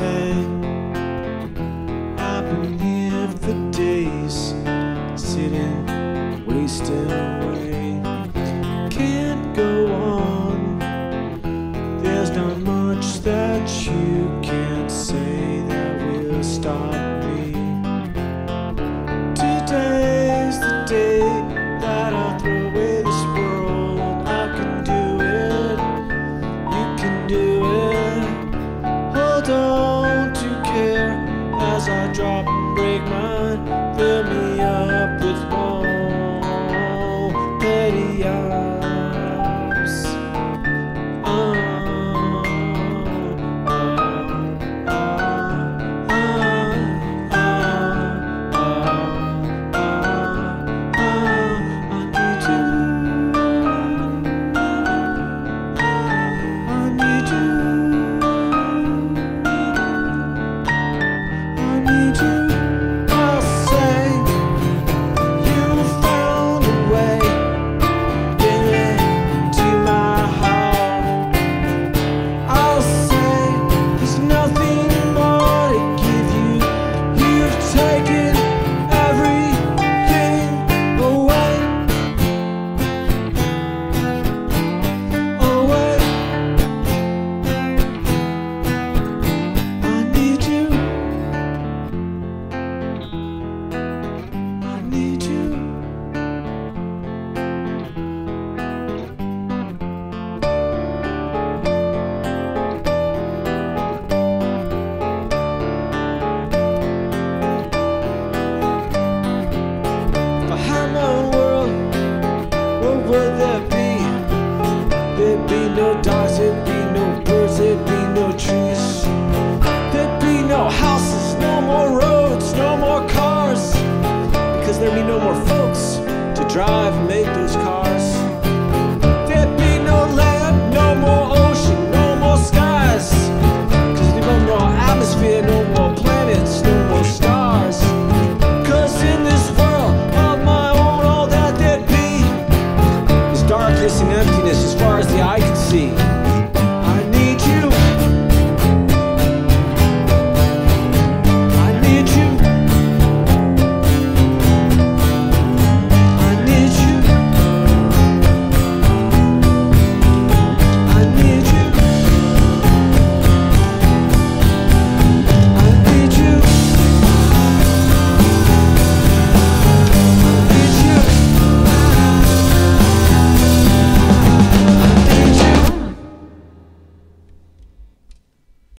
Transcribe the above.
time. I've been here for days, sitting, wasted. fill me up with hope. would there be? There'd be no dogs, there'd be no birds, there'd be no trees. There'd be no houses, no more roads, no more cars. Because there'd be no more folks to drive me.